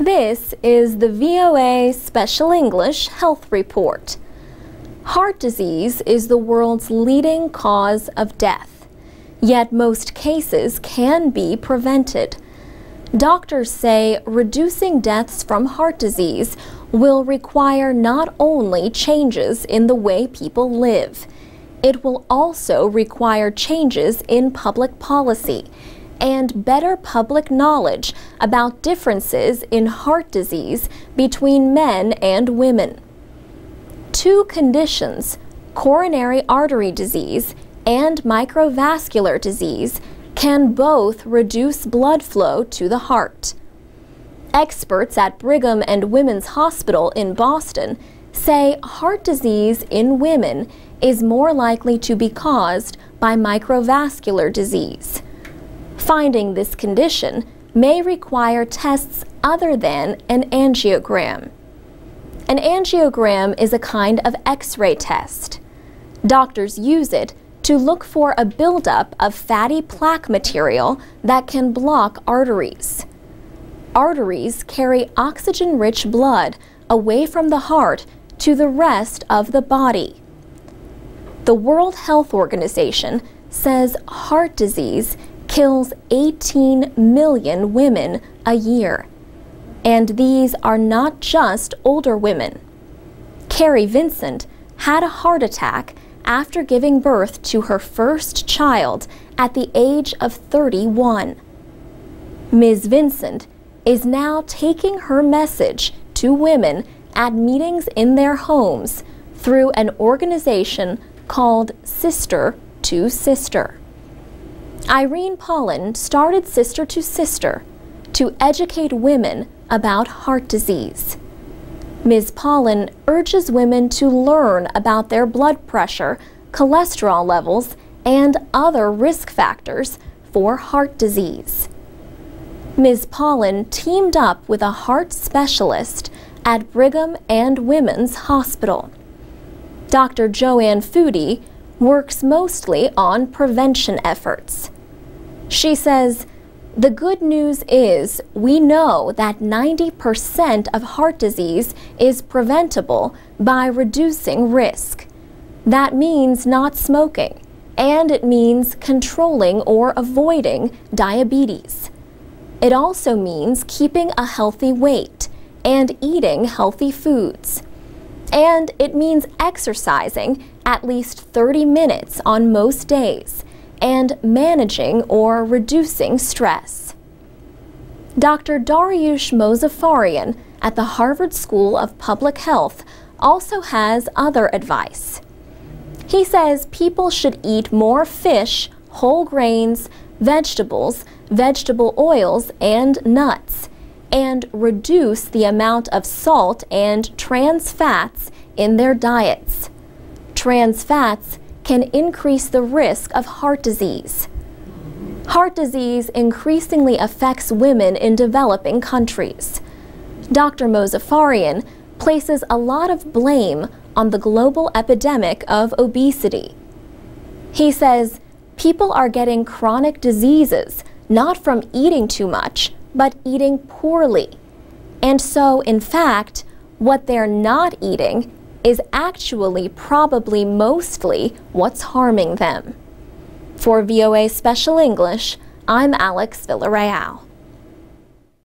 This is the VOA Special English Health Report. Heart disease is the world's leading cause of death, yet most cases can be prevented. Doctors say reducing deaths from heart disease will require not only changes in the way people live, it will also require changes in public policy and better public knowledge about differences in heart disease between men and women. Two conditions, coronary artery disease and microvascular disease, can both reduce blood flow to the heart. Experts at Brigham and Women's Hospital in Boston say heart disease in women is more likely to be caused by microvascular disease. Finding this condition may require tests other than an angiogram. An angiogram is a kind of X-ray test. Doctors use it to look for a buildup of fatty plaque material that can block arteries. Arteries carry oxygen-rich blood away from the heart to the rest of the body. The World Health Organization says heart disease kills 18 million women a year. And these are not just older women. Carrie Vincent had a heart attack after giving birth to her first child at the age of 31. Ms. Vincent is now taking her message to women at meetings in their homes through an organization called Sister to Sister. Irene Pollin started Sister to Sister to educate women about heart disease. Ms. Pollin urges women to learn about their blood pressure, cholesterol levels, and other risk factors for heart disease. Ms. Pollin teamed up with a heart specialist at Brigham and Women's Hospital. Dr. Joanne Foody works mostly on prevention efforts. She says, the good news is we know that 90% of heart disease is preventable by reducing risk. That means not smoking, and it means controlling or avoiding diabetes. It also means keeping a healthy weight and eating healthy foods and it means exercising at least 30 minutes on most days and managing or reducing stress. Dr. Dariush Mozaffarian at the Harvard School of Public Health also has other advice. He says people should eat more fish, whole grains, vegetables, vegetable oils, and nuts and reduce the amount of salt and trans fats in their diets. Trans fats can increase the risk of heart disease. Heart disease increasingly affects women in developing countries. Dr. Mozaffarian places a lot of blame on the global epidemic of obesity. He says people are getting chronic diseases not from eating too much, but eating poorly. And so, in fact, what they're not eating is actually probably mostly what's harming them. For VOA Special English, I'm Alex Villarreal.